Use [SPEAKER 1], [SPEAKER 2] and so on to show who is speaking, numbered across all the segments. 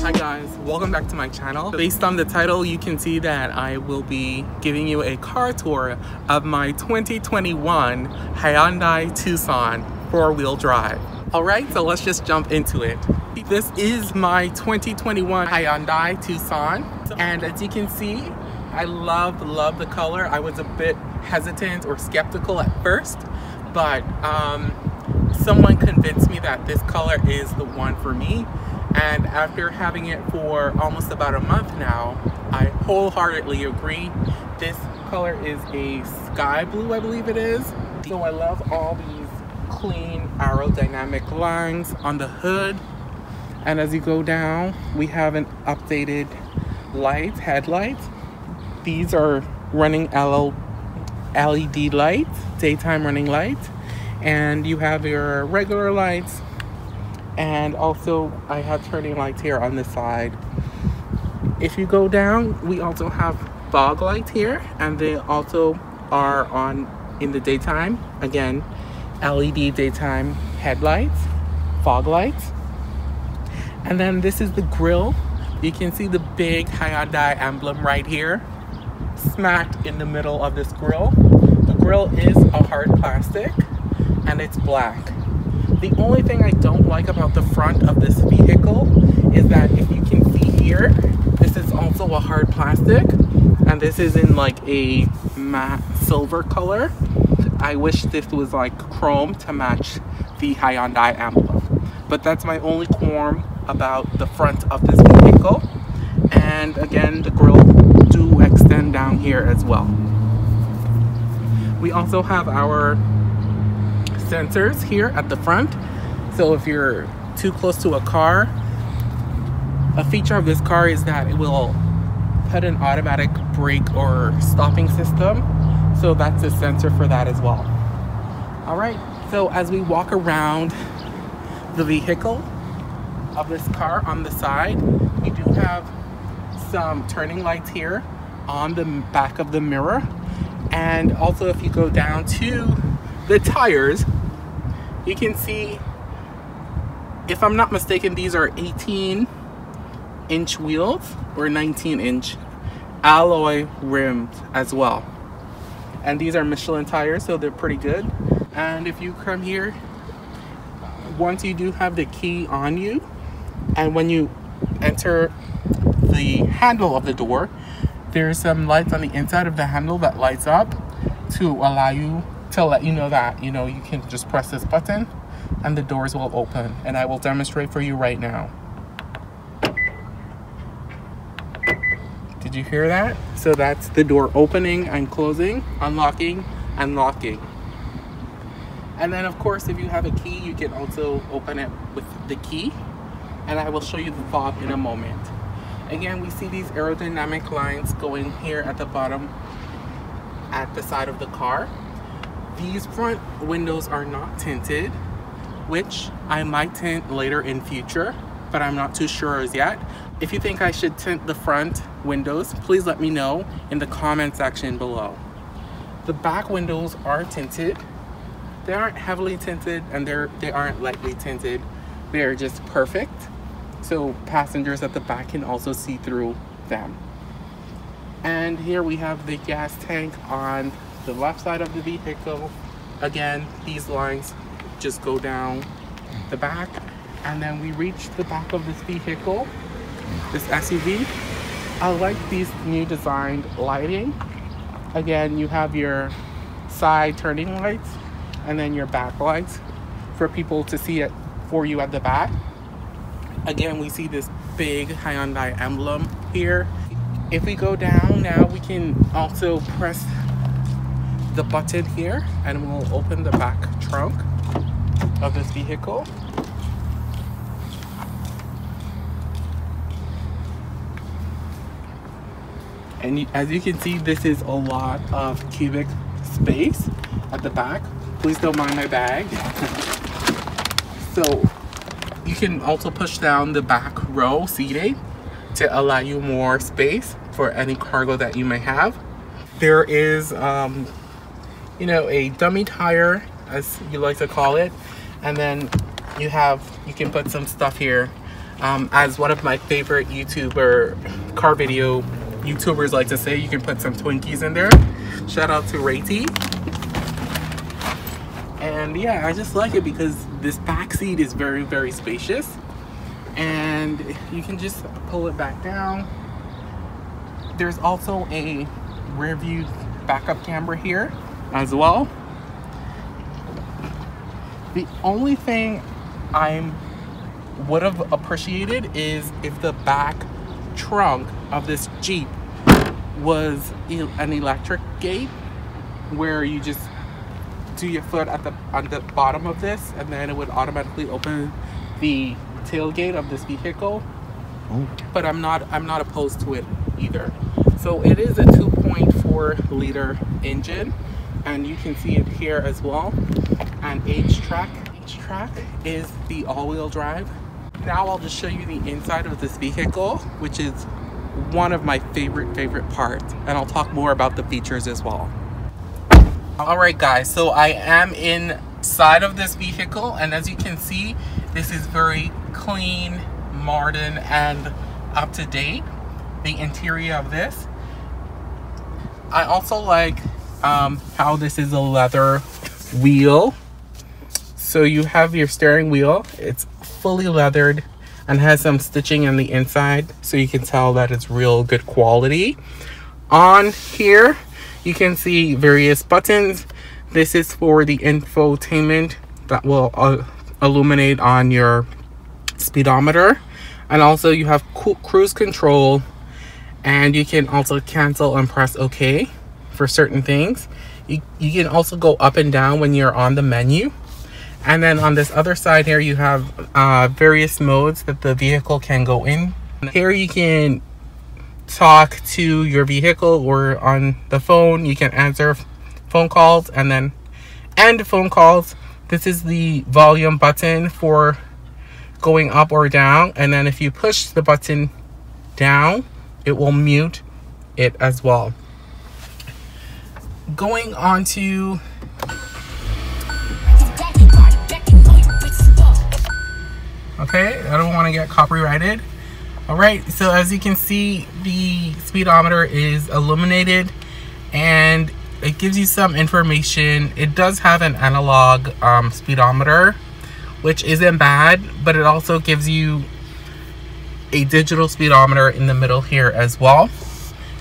[SPEAKER 1] Hi guys, welcome back to my channel. Based on the title, you can see that I will be giving you a car tour of my 2021 Hyundai Tucson four-wheel drive. Alright, so let's just jump into it. This is my 2021 Hyundai Tucson. And as you can see, I love, love the color. I was a bit hesitant or skeptical at first, but um, someone convinced me that this color is the one for me. And after having it for almost about a month now, I wholeheartedly agree. This color is a sky blue, I believe it is. So I love all these clean aerodynamic lines on the hood. And as you go down, we have an updated light, headlights these are running LED lights, daytime running lights, and you have your regular lights, and also I have turning lights here on this side. If you go down, we also have fog lights here, and they also are on in the daytime. Again, LED daytime headlights, fog lights. And then this is the grill. You can see the big Hyundai emblem right here smacked in the middle of this grill. The grill is a hard plastic and it's black. The only thing I don't like about the front of this vehicle is that if you can see here, this is also a hard plastic and this is in like a matte silver color. I wish this was like chrome to match the Hyundai emblem. But that's my only qualm about the front of this vehicle. And again, the grill do extend down here as well. We also have our sensors here at the front. So if you're too close to a car, a feature of this car is that it will put an automatic brake or stopping system. So that's a sensor for that as well. All right, so as we walk around the vehicle of this car on the side, we do have some turning lights here on the back of the mirror. And also if you go down to the tires, you can see, if I'm not mistaken, these are 18 inch wheels or 19 inch alloy rims as well. And these are Michelin tires, so they're pretty good. And if you come here, once you do have the key on you, and when you enter the handle of the door, there's some lights on the inside of the handle that lights up to allow you to let you know that you know you can just press this button and the doors will open and I will demonstrate for you right now. Did you hear that? So that's the door opening and closing, unlocking and locking. And then of course if you have a key you can also open it with the key and I will show you the fob in a moment. Again, we see these aerodynamic lines going here at the bottom at the side of the car. These front windows are not tinted, which I might tint later in future, but I'm not too sure as yet. If you think I should tint the front windows, please let me know in the comment section below. The back windows are tinted. They aren't heavily tinted and they're, they aren't lightly tinted. They're just perfect so passengers at the back can also see through them. And here we have the gas tank on the left side of the vehicle. Again, these lines just go down the back. And then we reach the back of this vehicle, this SUV. I like these new designed lighting. Again, you have your side turning lights and then your back lights for people to see it for you at the back. Again, we see this big Hyundai emblem here. If we go down now, we can also press the button here and we'll open the back trunk of this vehicle. And as you can see, this is a lot of cubic space at the back. Please don't mind my bag. so you can also push down the back row seating to allow you more space for any cargo that you may have. There is, um, you know, a dummy tire, as you like to call it, and then you have you can put some stuff here um, as one of my favorite YouTuber car video YouTubers like to say you can put some Twinkies in there. Shout out to Rati and yeah I just like it because this back seat is very very spacious and you can just pull it back down. There's also a rear view backup camera here as well the only thing I would have appreciated is if the back trunk of this Jeep was an electric gate where you just do your foot at the on the bottom of this and then it would automatically open the tailgate of this vehicle. Oh. But I'm not I'm not opposed to it either. So it is a 2.4 liter engine and you can see it here as well. And HTRAC. HTRAC is the all-wheel drive. Now I'll just show you the inside of this vehicle, which is one of my favorite, favorite parts. And I'll talk more about the features as well. All right, guys, so I am inside of this vehicle. And as you can see, this is very clean, modern, and up to date. The interior of this. I also like um, how this is a leather wheel. So you have your steering wheel. It's fully leathered and has some stitching on the inside so you can tell that it's real good quality. On here, you can see various buttons. This is for the infotainment that will uh, illuminate on your speedometer. And also you have cruise control and you can also cancel and press OK for certain things. You, you can also go up and down when you're on the menu. And then on this other side here, you have uh, various modes that the vehicle can go in. Here you can talk to your vehicle or on the phone. You can answer phone calls and then end phone calls. This is the volume button for going up or down. And then if you push the button down, it will mute it as well going on to okay i don't want to get copyrighted. All right so as you can see the speedometer is illuminated and it gives you some information. It does have an analog um, speedometer which isn't bad but it also gives you a digital speedometer in the middle here as well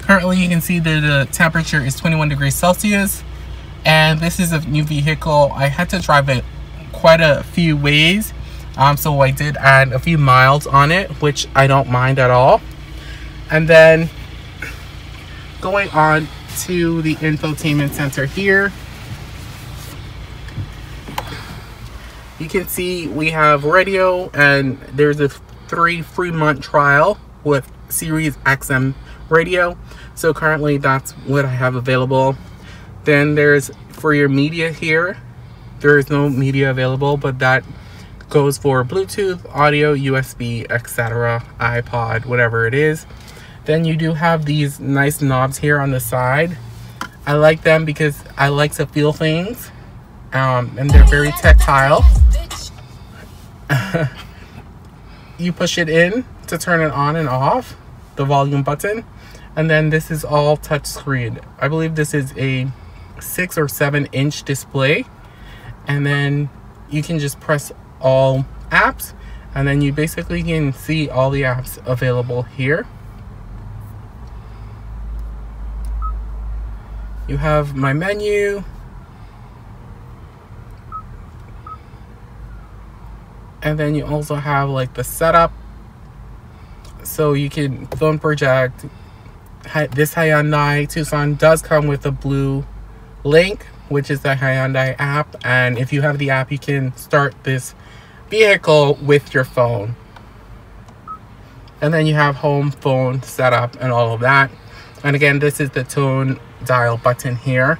[SPEAKER 1] Currently you can see that the temperature is 21 degrees Celsius and this is a new vehicle. I had to drive it quite a few ways um, so I did add a few miles on it which I don't mind at all. And then going on to the infotainment center here you can see we have radio and there's a three free month trial with Sirius XM radio so currently that's what I have available. Then there's for your media here, there is no media available, but that goes for Bluetooth, audio, USB, etc., iPod, whatever it is. Then you do have these nice knobs here on the side. I like them because I like to feel things. Um, and they're very tactile. you push it in to turn it on and off, the volume button. And then this is all touchscreen. I believe this is a six or seven inch display. And then you can just press all apps. And then you basically can see all the apps available here. You have my menu. And then you also have like the setup so you can phone project this Hyundai Tucson does come with a blue link, which is the Hyundai app. And if you have the app, you can start this vehicle with your phone. And then you have home phone setup and all of that. And again, this is the tone dial button here.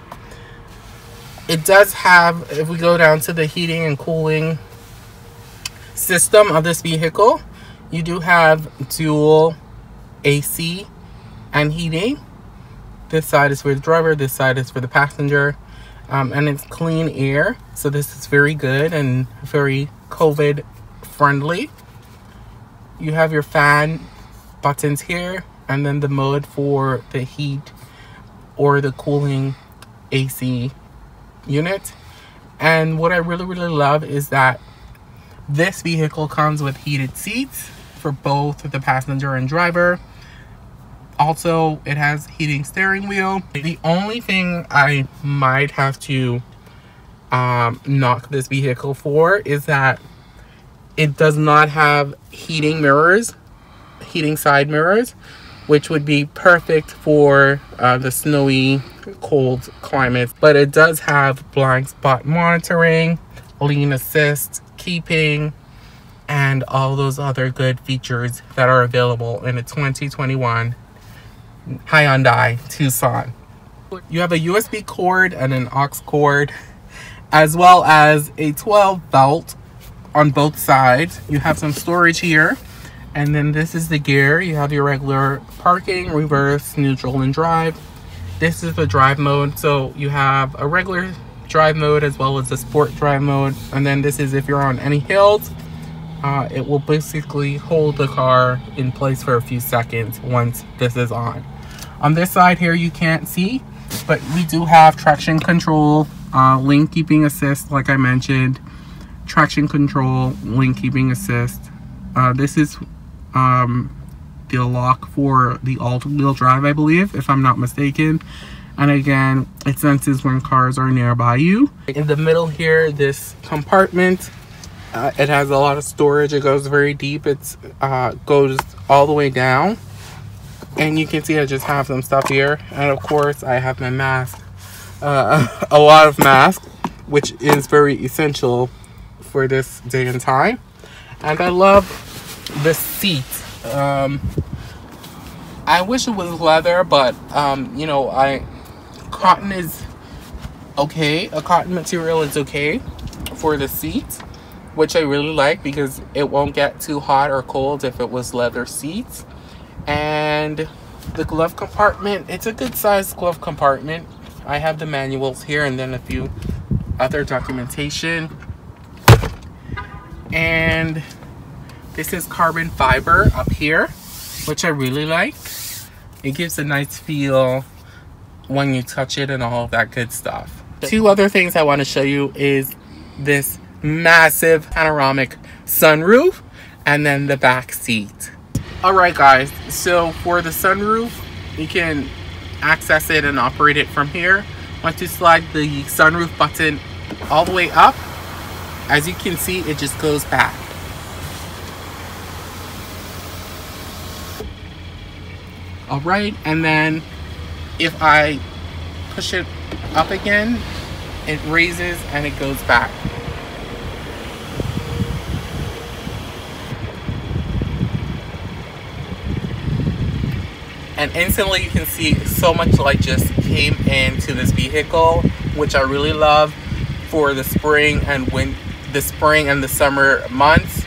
[SPEAKER 1] It does have, if we go down to the heating and cooling system of this vehicle, you do have dual AC and heating. This side is for the driver, this side is for the passenger. Um, and it's clean air, so this is very good and very COVID friendly. You have your fan buttons here and then the mode for the heat or the cooling AC unit. And what I really, really love is that this vehicle comes with heated seats for both the passenger and driver. Also, it has heating steering wheel. The only thing I might have to um, knock this vehicle for is that it does not have heating mirrors, heating side mirrors, which would be perfect for uh, the snowy, cold climates. But it does have blind spot monitoring, lane assist, keeping, and all those other good features that are available in a 2021 Hyundai Tucson. You have a USB cord and an aux cord, as well as a 12 volt on both sides. You have some storage here. And then this is the gear. You have your regular parking, reverse, neutral, and drive. This is the drive mode. So you have a regular drive mode as well as the sport drive mode. And then this is if you're on any hills, uh, it will basically hold the car in place for a few seconds once this is on. On this side here, you can't see, but we do have traction control, uh, lane keeping assist, like I mentioned, traction control, lane keeping assist. Uh, this is um, the lock for the all-wheel drive, I believe, if I'm not mistaken. And again, it senses when cars are nearby you. In the middle here, this compartment, uh, it has a lot of storage. It goes very deep. It uh, goes all the way down. And you can see I just have some stuff here. And of course, I have my mask. Uh, a lot of masks, which is very essential for this day and time. And I love the seat. Um, I wish it was leather, but um, you know, I cotton is okay. A cotton material is okay for the seats, which I really like because it won't get too hot or cold if it was leather seats. And the glove compartment, it's a good sized glove compartment. I have the manuals here and then a few other documentation. And this is carbon fiber up here, which I really like. It gives a nice feel when you touch it and all of that good stuff. Two other things I want to show you is this massive panoramic sunroof and then the back seat. Alright guys, so for the sunroof, you can access it and operate it from here. Once you slide the sunroof button all the way up, as you can see, it just goes back. Alright, and then if I push it up again, it raises and it goes back. And instantly you can see so much light just came into this vehicle, which I really love for the spring and when the spring and the summer months.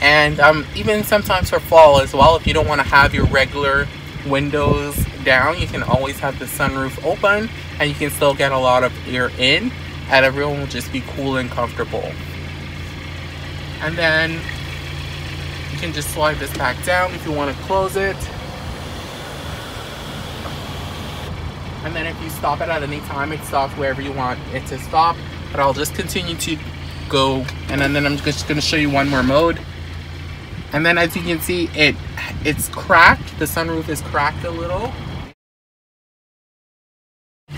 [SPEAKER 1] And um, even sometimes for fall as well, if you don't want to have your regular windows down, you can always have the sunroof open and you can still get a lot of air in and everyone will just be cool and comfortable. And then you can just slide this back down if you want to close it. And then if you stop it at any time, it stops wherever you want it to stop. But I'll just continue to go and then, then I'm just going to show you one more mode. And then as you can see, it it's cracked. The sunroof is cracked a little.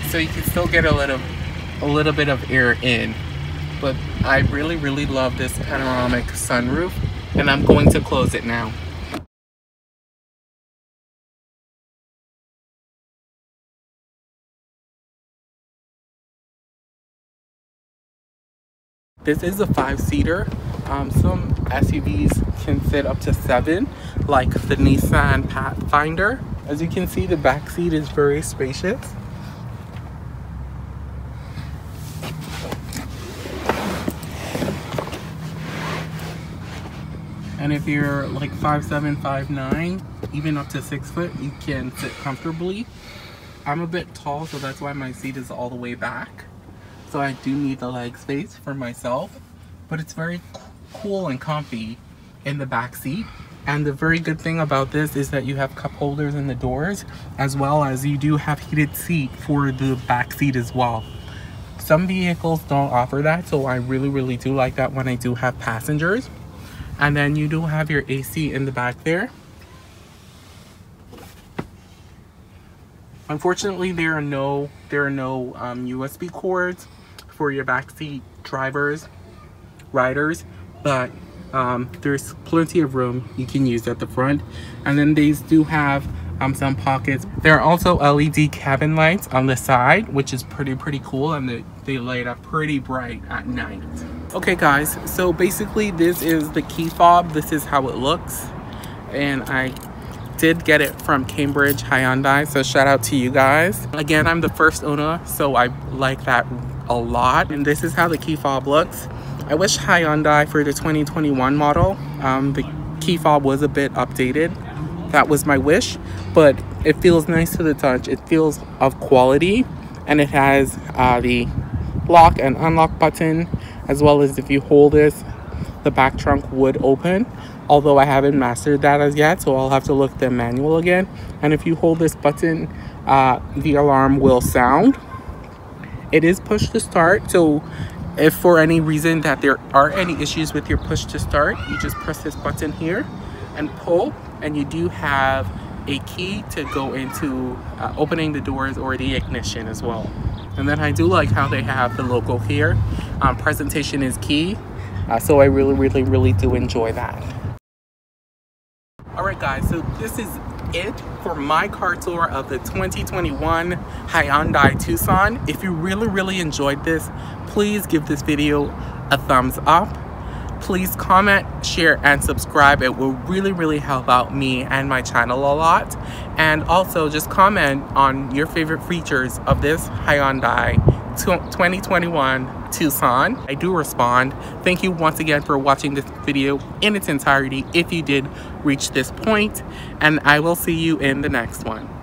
[SPEAKER 1] So you can still get a little, a little bit of air in. But I really, really love this panoramic sunroof. And I'm going to close it now. This is a five-seater. Um, some SUVs can fit up to seven, like the Nissan Pathfinder. As you can see, the back seat is very spacious. And if you're like 5'7", 5'9", even up to 6 foot, you can sit comfortably. I'm a bit tall, so that's why my seat is all the way back so I do need the leg space for myself but it's very cool and comfy in the back seat. And the very good thing about this is that you have cup holders in the doors, as well as you do have heated seat for the back seat as well. Some vehicles don't offer that, so I really, really do like that when I do have passengers. And then you do have your AC in the back there. Unfortunately, there are no there are no um, USB cords for your backseat drivers, riders, but um, there's plenty of room you can use at the front. And then these do have um, some pockets. There are also LED cabin lights on the side, which is pretty, pretty cool. And they, they light up pretty bright at night. Okay guys, so basically this is the key fob. This is how it looks. And I did get it from Cambridge Hyundai, so shout out to you guys. Again, I'm the first owner, so I like that a lot. And this is how the key fob looks. I wish Hyundai for the 2021 model, um, the key fob was a bit updated. That was my wish, but it feels nice to the touch. It feels of quality, and it has uh, the lock and unlock button, as well as if you hold this, the back trunk would open. Although I haven't mastered that as yet, so I'll have to look the manual again. And if you hold this button, uh, the alarm will sound. It is push to start, so if for any reason that there are any issues with your push to start, you just press this button here and pull and you do have a key to go into uh, opening the doors or the ignition as well. And then I do like how they have the logo here. Um, presentation is key, uh, so I really, really, really do enjoy that. Alright guys, so this is it for my car tour of the 2021 Hyundai Tucson. If you really, really enjoyed this, please give this video a thumbs up. Please comment, share, and subscribe. It will really, really help out me and my channel a lot. And also just comment on your favorite features of this Hyundai 2021 Tucson. I do respond. Thank you once again for watching this video in its entirety if you did reach this point, and I will see you in the next one.